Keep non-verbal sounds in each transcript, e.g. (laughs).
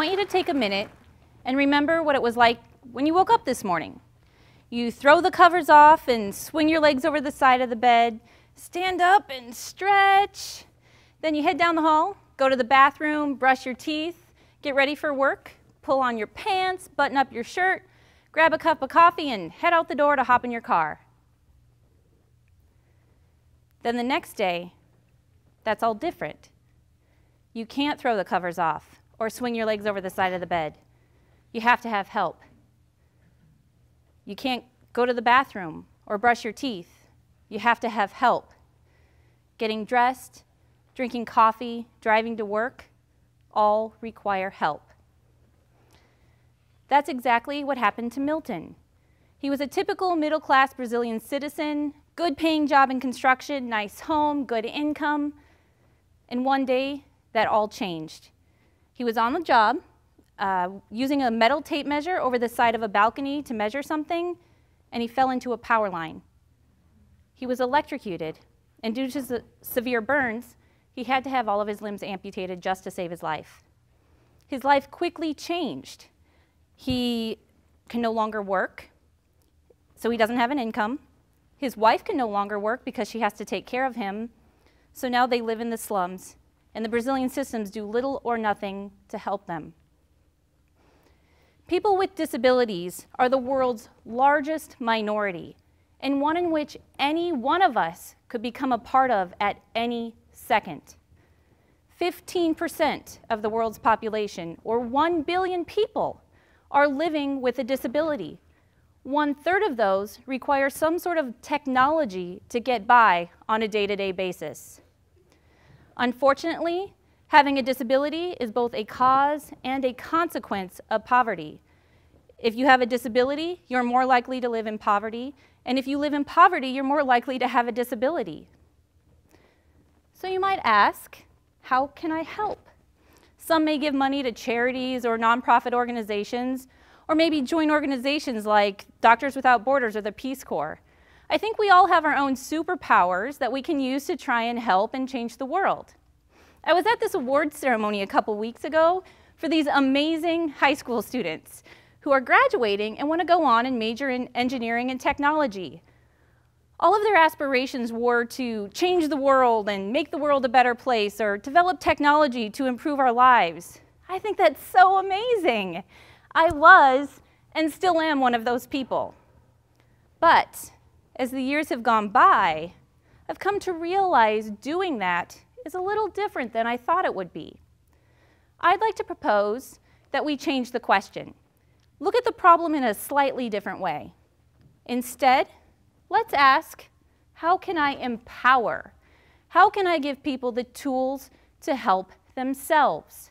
want you to take a minute and remember what it was like when you woke up this morning. You throw the covers off and swing your legs over the side of the bed, stand up and stretch. Then you head down the hall, go to the bathroom, brush your teeth, get ready for work, pull on your pants, button up your shirt, grab a cup of coffee, and head out the door to hop in your car. Then the next day, that's all different. You can't throw the covers off or swing your legs over the side of the bed. You have to have help. You can't go to the bathroom or brush your teeth. You have to have help. Getting dressed, drinking coffee, driving to work, all require help. That's exactly what happened to Milton. He was a typical middle class Brazilian citizen, good paying job in construction, nice home, good income. And one day, that all changed. He was on the job, uh, using a metal tape measure over the side of a balcony to measure something, and he fell into a power line. He was electrocuted, and due to severe burns, he had to have all of his limbs amputated just to save his life. His life quickly changed. He can no longer work, so he doesn't have an income. His wife can no longer work because she has to take care of him, so now they live in the slums and the Brazilian systems do little or nothing to help them. People with disabilities are the world's largest minority, and one in which any one of us could become a part of at any second. 15% of the world's population, or 1 billion people, are living with a disability. One third of those require some sort of technology to get by on a day to day basis. Unfortunately, having a disability is both a cause and a consequence of poverty. If you have a disability, you're more likely to live in poverty, and if you live in poverty, you're more likely to have a disability. So you might ask, how can I help? Some may give money to charities or nonprofit organizations, or maybe join organizations like Doctors Without Borders or the Peace Corps. I think we all have our own superpowers that we can use to try and help and change the world. I was at this award ceremony a couple weeks ago for these amazing high school students who are graduating and want to go on and major in engineering and technology. All of their aspirations were to change the world and make the world a better place or develop technology to improve our lives. I think that's so amazing. I was and still am one of those people. But as the years have gone by, I've come to realize doing that is a little different than I thought it would be. I'd like to propose that we change the question. Look at the problem in a slightly different way. Instead, let's ask, how can I empower? How can I give people the tools to help themselves?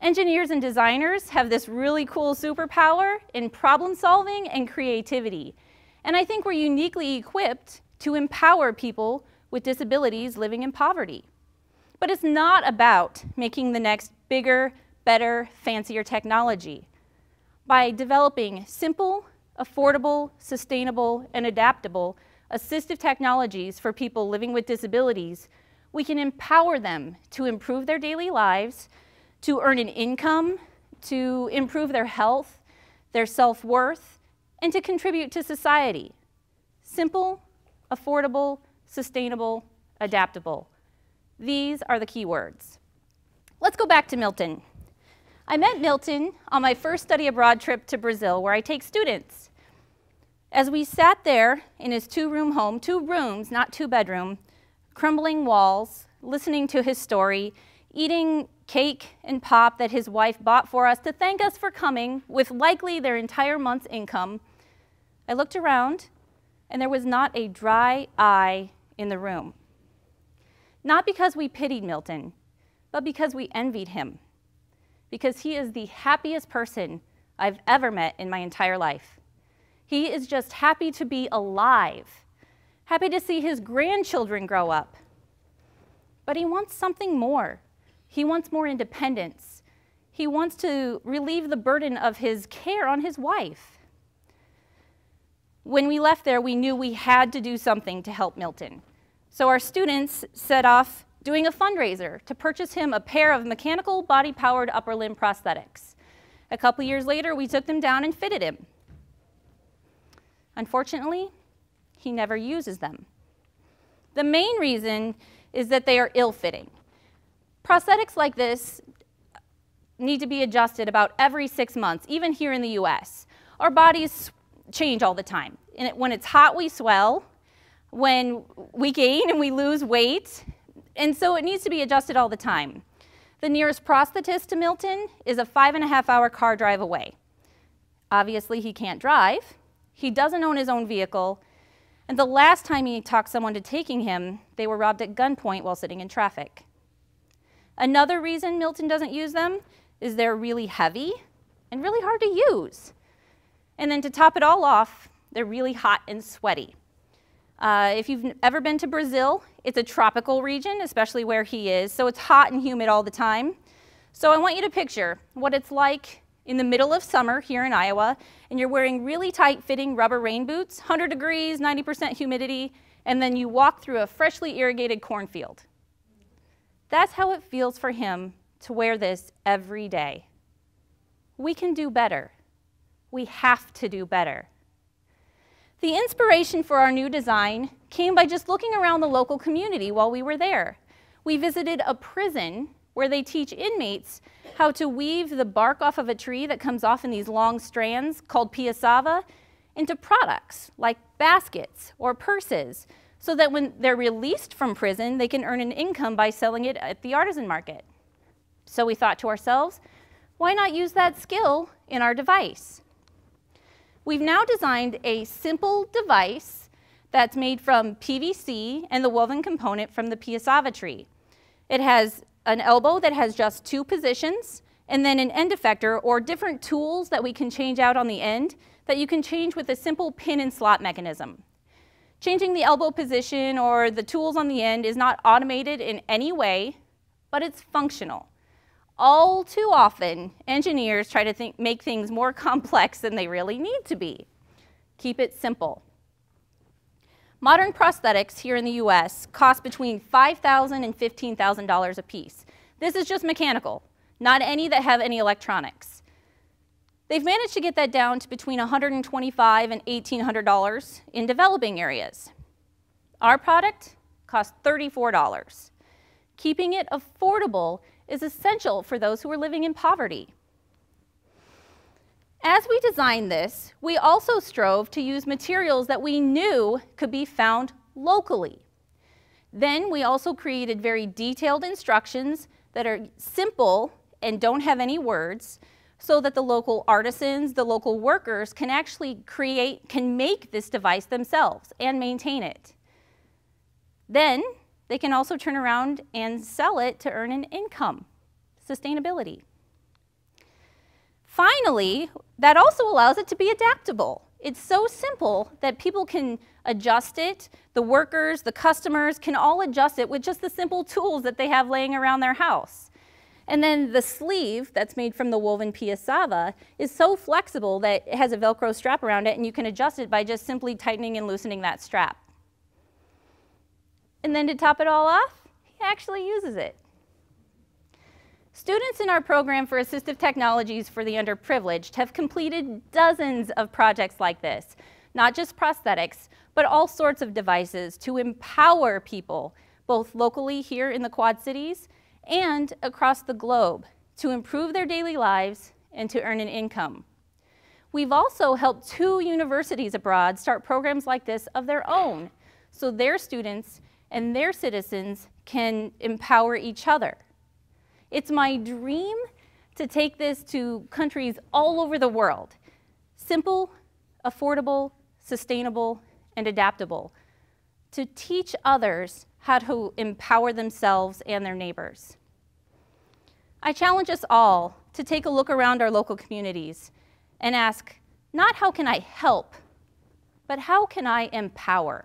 Engineers and designers have this really cool superpower in problem solving and creativity. And I think we're uniquely equipped to empower people with disabilities living in poverty. But it's not about making the next bigger, better, fancier technology. By developing simple, affordable, sustainable, and adaptable assistive technologies for people living with disabilities, we can empower them to improve their daily lives, to earn an income, to improve their health, their self-worth, and to contribute to society. Simple, affordable, sustainable, adaptable. These are the key words. Let's go back to Milton. I met Milton on my first study abroad trip to Brazil where I take students. As we sat there in his two-room home, two rooms, not two bedroom, crumbling walls, listening to his story, eating cake and pop that his wife bought for us to thank us for coming with likely their entire month's income, I looked around, and there was not a dry eye in the room. Not because we pitied Milton, but because we envied him. Because he is the happiest person I've ever met in my entire life. He is just happy to be alive, happy to see his grandchildren grow up. But he wants something more. He wants more independence. He wants to relieve the burden of his care on his wife. When we left there, we knew we had to do something to help Milton. So our students set off doing a fundraiser to purchase him a pair of mechanical body-powered upper limb prosthetics. A couple years later, we took them down and fitted him. Unfortunately, he never uses them. The main reason is that they are ill-fitting. Prosthetics like this need to be adjusted about every six months, even here in the US. Our bodies change all the time. When it's hot, we swell. When we gain and we lose weight. And so it needs to be adjusted all the time. The nearest prosthetist to Milton is a five and a half hour car drive away. Obviously, he can't drive. He doesn't own his own vehicle. And the last time he talked someone to taking him, they were robbed at gunpoint while sitting in traffic. Another reason Milton doesn't use them is they're really heavy and really hard to use. And then to top it all off, they're really hot and sweaty. Uh, if you've ever been to Brazil, it's a tropical region, especially where he is, so it's hot and humid all the time. So I want you to picture what it's like in the middle of summer here in Iowa, and you're wearing really tight fitting rubber rain boots, 100 degrees, 90% humidity, and then you walk through a freshly irrigated cornfield. That's how it feels for him to wear this every day. We can do better. We have to do better. The inspiration for our new design came by just looking around the local community while we were there. We visited a prison where they teach inmates how to weave the bark off of a tree that comes off in these long strands called piassava into products like baskets or purses so that when they're released from prison, they can earn an income by selling it at the artisan market. So we thought to ourselves, why not use that skill in our device? We've now designed a simple device that's made from PVC and the woven component from the piassava tree. It has an elbow that has just two positions and then an end effector or different tools that we can change out on the end that you can change with a simple pin and slot mechanism. Changing the elbow position or the tools on the end is not automated in any way, but it's functional. All too often, engineers try to think, make things more (laughs) complex than they really need to be. Keep it simple. Modern prosthetics here in the US cost between $5,000 and $15,000 a piece. This is just mechanical, not any that have any electronics. They've managed to get that down to between 125 and $1,800 in developing areas. Our product costs $34. Keeping it affordable is essential for those who are living in poverty. As we designed this, we also strove to use materials that we knew could be found locally. Then we also created very detailed instructions that are simple and don't have any words so that the local artisans, the local workers can actually create, can make this device themselves and maintain it. Then they can also turn around and sell it to earn an income, sustainability. Finally, that also allows it to be adaptable. It's so simple that people can adjust it. The workers, the customers can all adjust it with just the simple tools that they have laying around their house. And then the sleeve that's made from the woven piassava is so flexible that it has a Velcro strap around it and you can adjust it by just simply tightening and loosening that strap. And then to top it all off, he actually uses it. Students in our program for assistive technologies for the underprivileged have completed dozens of projects like this, not just prosthetics, but all sorts of devices to empower people, both locally here in the Quad Cities and across the globe, to improve their daily lives and to earn an income. We've also helped two universities abroad start programs like this of their own, so their students and their citizens can empower each other. It's my dream to take this to countries all over the world. Simple, affordable, sustainable, and adaptable. To teach others how to empower themselves and their neighbors. I challenge us all to take a look around our local communities and ask, not how can I help, but how can I empower?